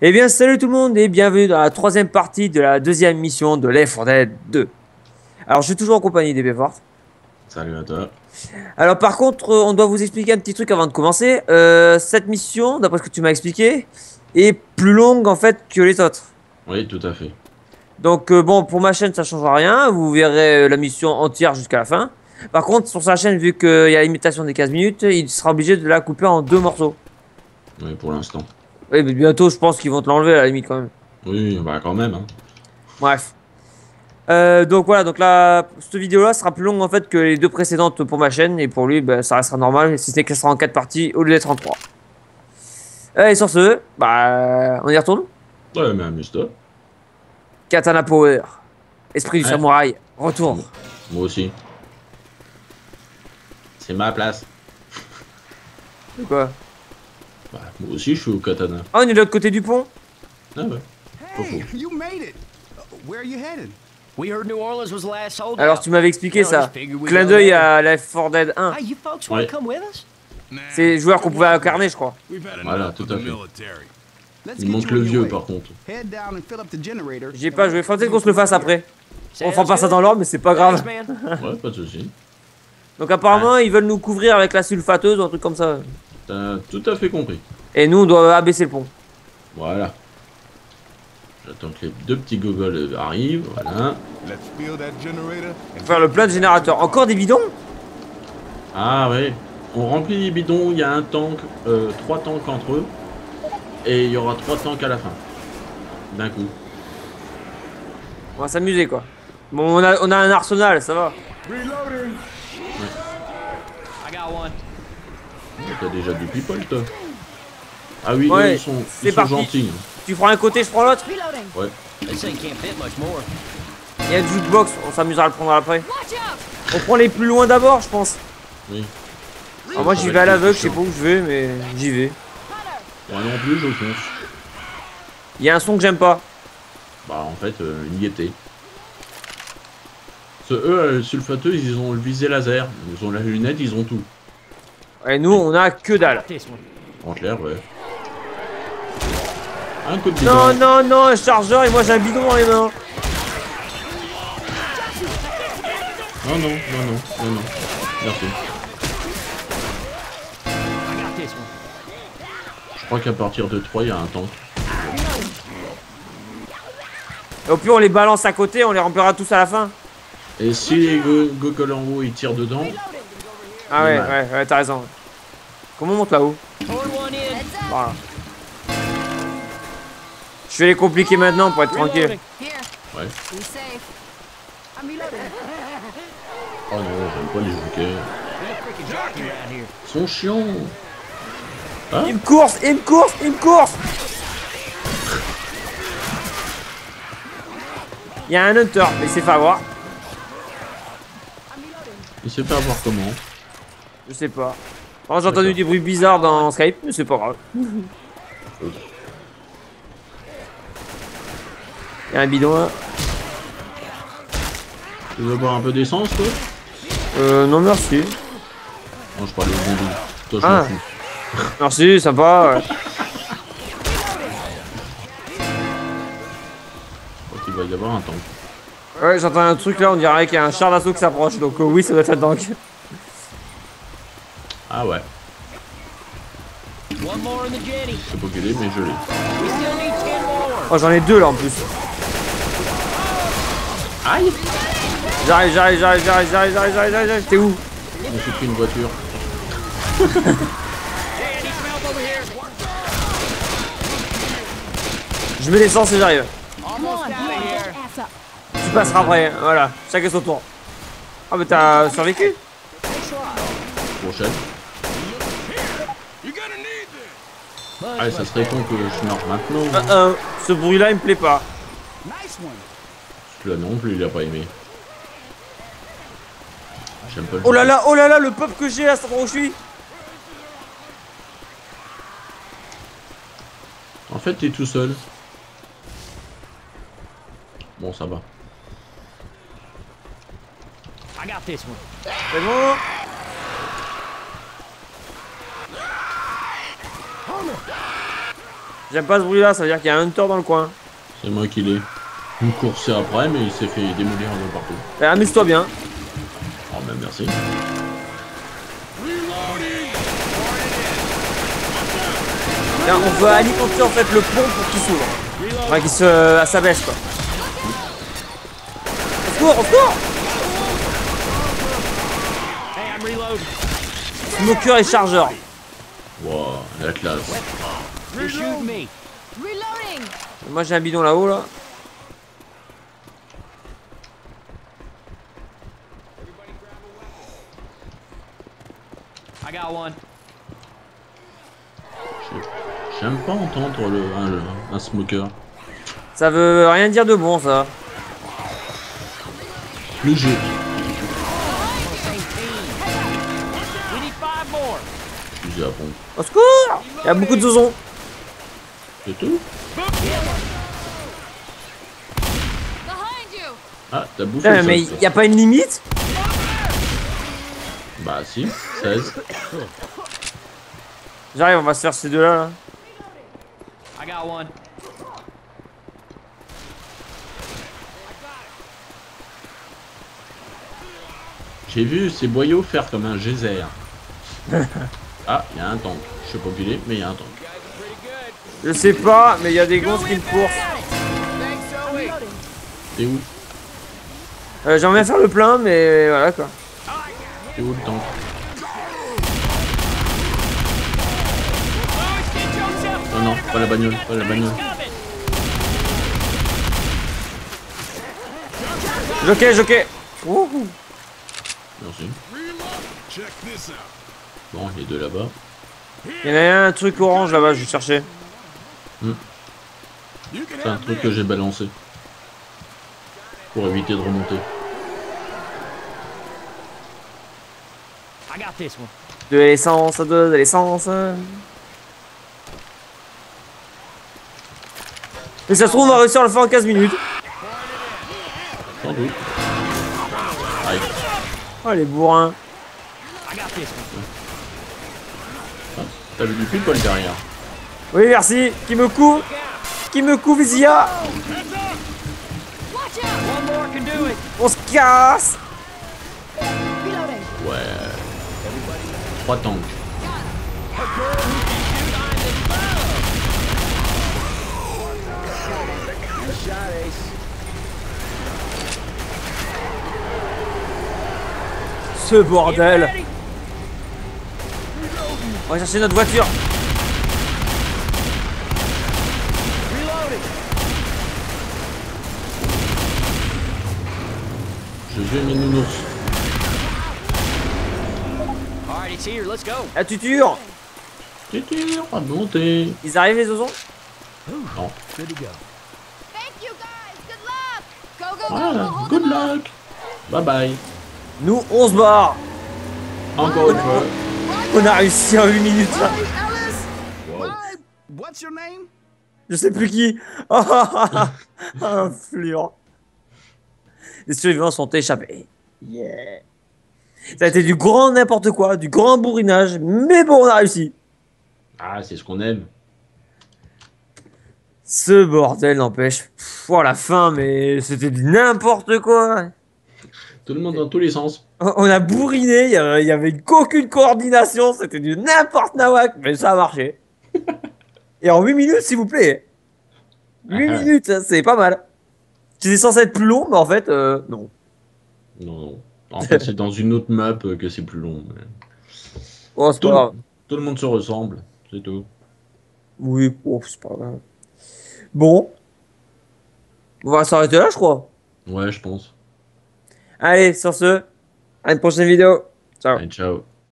Eh bien, salut tout le monde et bienvenue dans la troisième partie de la deuxième mission de Left 4 Dead 2. Alors, je suis toujours en compagnie des. Salut à toi. Alors, par contre, euh, on doit vous expliquer un petit truc avant de commencer. Euh, cette mission, d'après ce que tu m'as expliqué, est plus longue en fait que les autres. Oui, tout à fait. Donc, euh, bon, pour ma chaîne, ça changera rien. Vous verrez la mission entière jusqu'à la fin. Par contre, sur sa chaîne, vu qu'il y a l'imitation des 15 minutes, il sera obligé de la couper en deux morceaux. Oui, pour l'instant. Oui, mais bientôt, je pense qu'ils vont te l'enlever à la limite quand même. Oui, bah quand même. Hein. Bref. Euh, donc voilà, donc là, cette vidéo-là sera plus longue en fait que les deux précédentes pour ma chaîne, et pour lui, bah, ça restera normal, si ce n'est qu'elle sera en 4 parties au lieu d'être en 3. Et sur ce, bah, on y retourne Ouais, mais amuse-toi. Katana Power, esprit du Ouais. samouraï, retourne. Moi aussi. C'est ma place. C'est quoi? Moi aussi, je suis au katana. Ah, on est de l'autre côté du pont Ah ouais. Pas Hey, faux. you made it. Where are you headed? We heard New Orleans was the last holdout. Alors tu m'avais expliqué ça. Clin d'œil à Left 4 Dead 1. Hey, you folks want Ouais. to come with us? C'est le joueur qu'on pouvait incarner, je crois. Voilà, tout à fait. military. Let's Il manque le vieux par contre. Head down and fill up the generator. J'ai pas joué, faudrait qu'on se le fasse après. On fera pas ça dans l'ordre, mais c'est pas grave. Ouais, pas de soucis. Donc apparemment, ils veulent nous couvrir avec la sulfateuse ou un truc comme ça. T'as tout à fait compris. Et nous, on doit abaisser le pont. Voilà. J'attends que les deux petits gogoles arrivent. Voilà. Let's fill that generator. Faut faire le plein de générateurs. Encore des bidons? Ah ouais. On remplit les bidons. Il y a un tank, euh, trois tanks entre eux. Et il y aura trois tanks à la fin. D'un coup. On va s'amuser quoi. Bon, on a, on a un arsenal, ça va. Reloading. I got one. T'as déjà du people, toi Ah oui, Ouais, eux, ils sont, c'est ils sont parti. gentils. Tu prends un côté, je prends l'autre. Ouais. Il y a un jukebox, on s'amusera à le prendre après. On prend les plus loin d'abord, je pense. Oui. Alors moi, j'y va vais à l'aveugle, je sais pas où je vais, mais j'y vais. Moi non plus, je fonce. Il y a un son que j'aime pas. Bah, en fait, euh, il y était. Ce, eux, euh, sulfateux, ils ont le visé laser. Ils ont la lunette, ils ont tout. Et nous, on a que dalle. En clair, ouais. Un coup de bidon. Non, non, non, un chargeur et moi j'ai un bidon dans les mains. Non, non, non, non, non, non. Merci. Je crois qu'à partir de 3, il y a un tank. Et au pire, on les balance à côté, on les remplira tous à la fin. Et si les go- gogoles en haut, ils tirent dedans, Ah Ouais. ouais, ouais, t'as raison. Comment on monte là-haut. Voilà. Je vais les compliquer maintenant pour être tranquille. Ouais. be safe. I'm reloading. Oh non, j'aime pas les jokers. Ils sont chiants. Il me course, il me course, il me course Il y a un hunter, mais il s'est fait avoir. Il sait pas voir comment. Je sais pas. J'ai entendu des bruits bizarres dans Skype, mais c'est pas grave. Il y a un bidon là. Tu veux boire un peu d'essence, toi? Euh, non merci. Non, je parle de zombie. Toi, je Ah. fous. Merci, sympa. ouais. Je crois qu'il va y avoir un tank. Ouais, j'entends un truc là, on dirait qu'il y a un char d'assaut qui s'approche, donc euh, oui, ça doit être un tank. Ah ouais. One more in the jetty. Je sais pas quel est, mais je l'ai. Oh, j'en ai deux là en plus. Aïe J'arrive, j'arrive, j'arrive, j'arrive, j'arrive, j'arrive, j'arrive, j'arrive. T'es où? Suis pris une voiture. Je mets l'essence et j'arrive. Tu passeras après, voilà. Chacun son tour. Ah, mais t'as survécu Prochaine. Much, Ah, ça serait con que je meure maintenant. Euh, euh, ce bruit là il me plaît pas. Celui-là non plus, il a pas aimé. J'aime pas le Oh là là, oh là là, le peuple que j'ai à cet endroit où je suis. En fait, t'es tout seul. Bon, ça va. C'est bon J'aime pas ce bruit là, ça veut dire qu'il y a un hunter dans le coin. C'est moi qui l'ai. Une course après, mais il s'est fait démolir de partout. Eh, Amuse-toi bien. Oh, ben merci. Tiens, on va alimenter en fait le pont pour qu'il s'ouvre. Enfin, qu'il se. à sa baisse quoi. Au secours, au secours. Smoker et chargeur. Wow, la classe. Moi j'ai un bidon là-haut là. I got one. J'aime pas entendre le, un, le- un smoker. Ça veut rien dire de bon ça. Le jeu. Pompe. Au secours Il y a beaucoup de zozons. C'est tout? Ah, t'as bouffé mais il y a pas une limite? Bah si, 16. J'arrive, on va se faire ces deux là. là. I got one. J'ai vu ces boyaux faire comme un geyser. ah, il y a un tank. Je sais pas où il est, mais il y a un tank. Je sais pas, mais il y a des gonzes qui me courent. T'es où? Euh, J'aimerais faire le plein, mais voilà quoi. T'es où le tank? Non, non, pas la bagnole, pas la bagnole. Jockey, jockey Wouhou. Merci. Bon, il y a deux là-bas. Il y en a un truc orange là-bas, je vais chercher. You can C'est un truc que j'ai balancé. Pour éviter de remonter. De l'essence, de, de l'essence. Mais ça se trouve, on va réussir à le faire en 15 minutes. Sans doute. Aïe. Oh les bourrins. T'as vu du people derrière. Oui, merci. Qui me couvre Qui me couvre, Zia. On se casse. Ouais. Trois tanks. Ce bordel On va chercher notre voiture Je vais mes nounours. All right, it's here. Let's go. La tuture dur à monter. Ils arrivent les ozons Non. Good to go. Thank you guys. Good luck. Go go go. Voilà, good luck. Bye bye. Nous, on se barre Encore une fois. On a réussi en 8 minutes là. What's your name? Je sais plus qui Oh, Un fluor Les survivants sont échappés. Yeah Ça a été du grand n'importe quoi, du grand bourrinage, mais bon, on a réussi Ah, c'est ce qu'on aime. Ce bordel n'empêche. Oh la fin, mais c'était du n'importe quoi. Tout le monde dans tous les sens. On a bourriné, il y avait, il y avait aucune coordination, c'était du n'importe nawak, mais ça a marché. Et en 8 minutes, s'il vous plaît. 8 Ah. minutes, hein, c'est pas mal. C'était censé être plus long, mais en fait, euh, non. Non, non. En fait, c'est dans une autre map euh, que c'est plus long. mais Oh, c'est Tout, pas grave. tout le monde se ressemble. C'est tout. Oui, oh, c'est pas grave. Bon. On va s'arrêter là, je crois. Ouais, je pense. Allez, sur ce, à une prochaine vidéo. Ciao. Ciao.